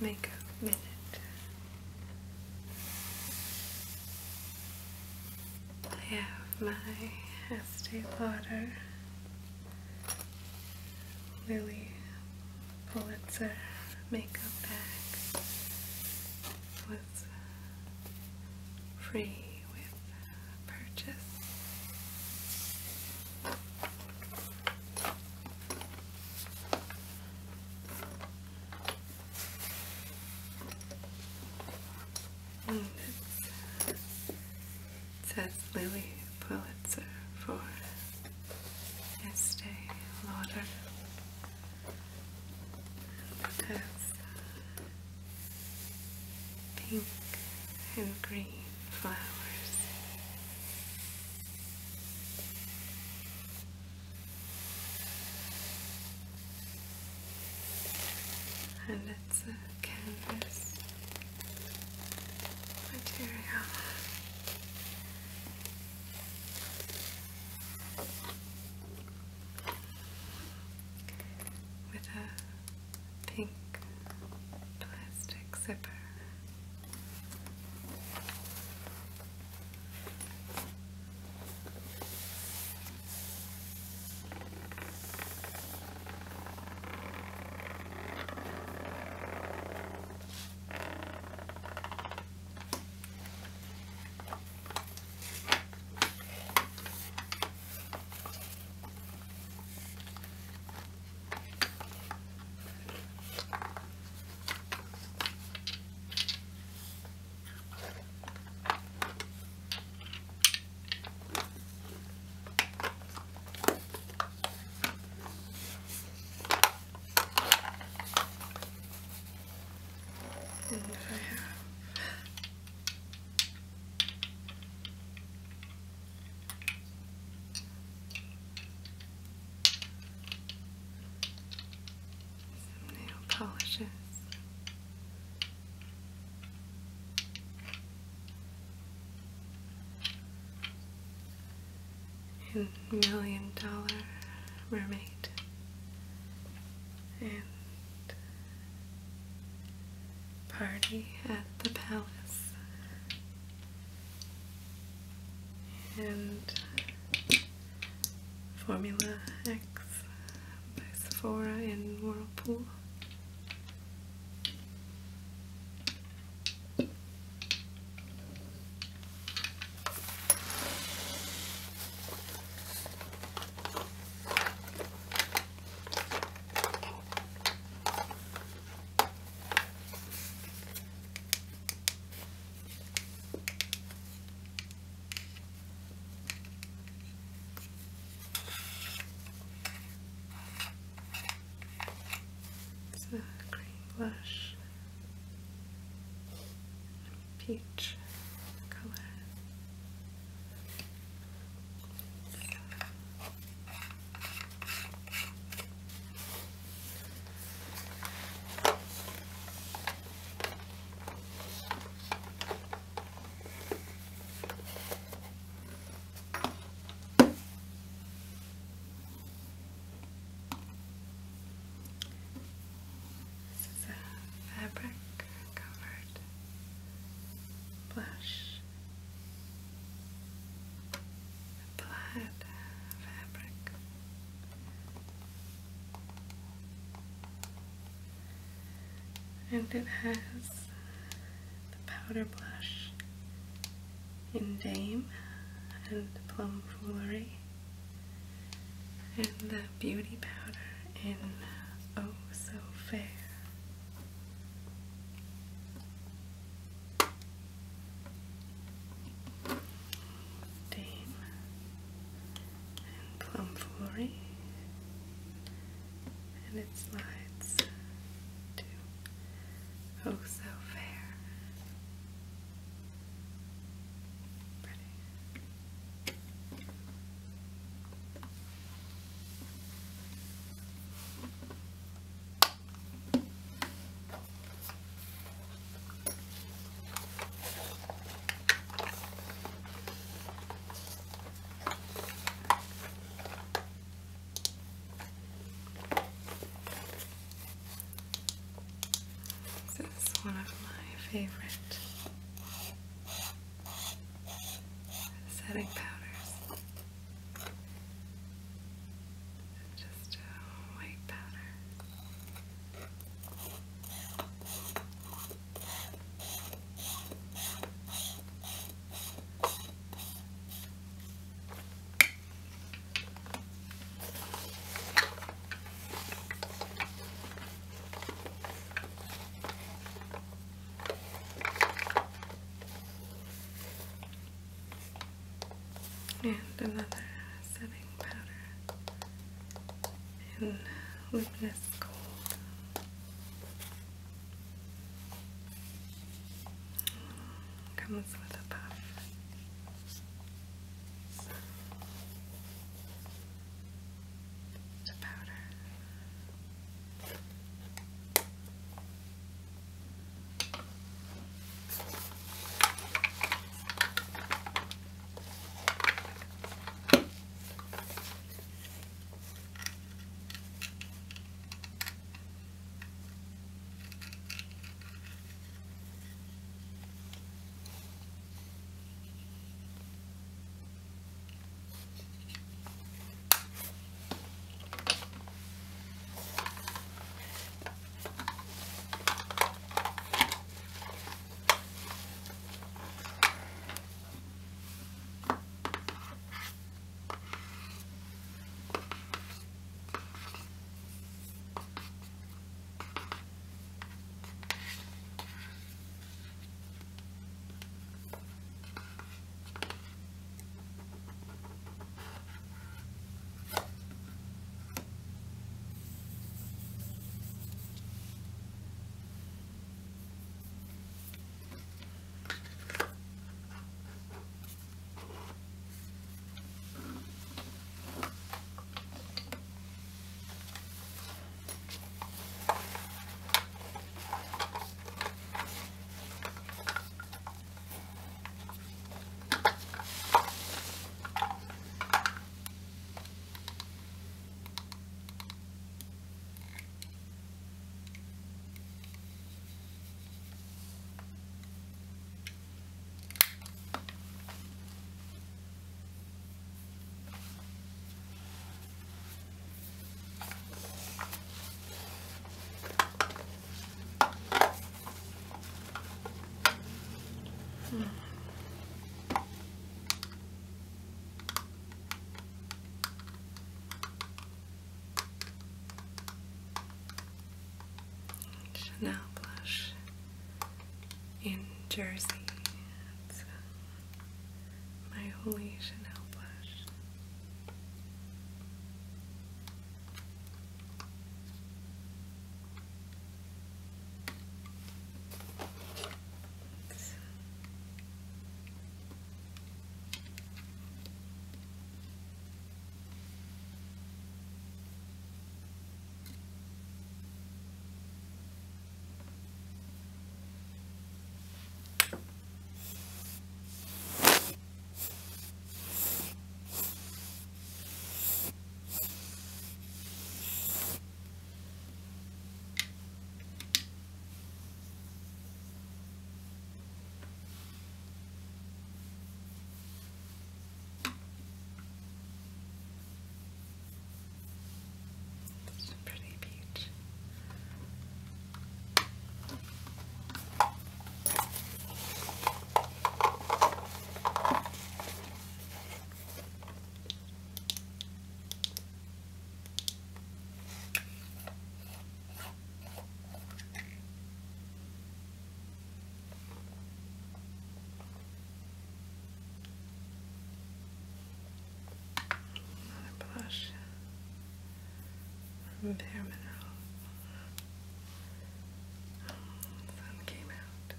Makeup Minute. I have my Estee Lauder Lilly Pulitzer makeup bag was free with purchase. And it says Lilly Pulitzer for Estee Lauder. Has pink and green flowers. And it's a canvas material. With a pink plastic zipper. And if I have some nail polishes. And million dollar mermaid and party at the palace and Formula X by Sephora in Whirlpool. It's a green blush, peach color. This is a fabric covered blush. Plaid fabric. And it has the powder blush in Dame and Plum Foolery and the beauty powder in Oh So Fair. Dame and Plum Foolery, and it slides Oh So Fair. Pretty. This is setting powders. Just a white powder. And another setting powder in luminous gold. Comes with Chanel blush in Jersey. It's my only Chanel blush. It's It's a pretty beach. Another blush Sun came out.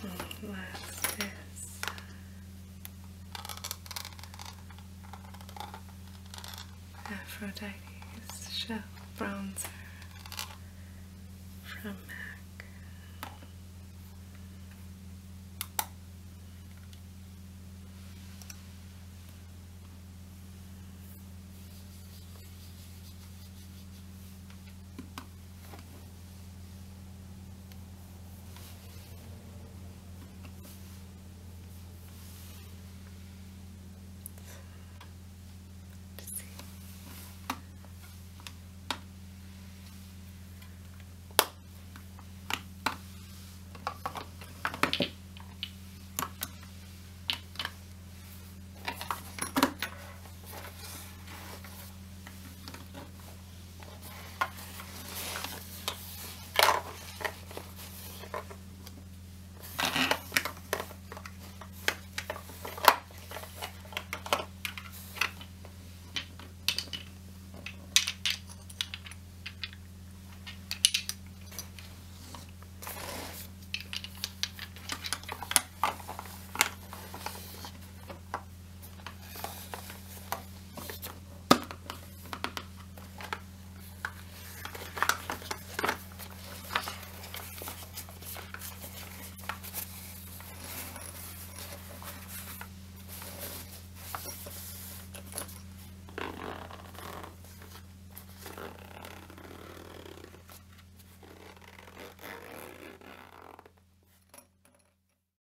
Hmm, Is Aphrodite's Shell Bronzer from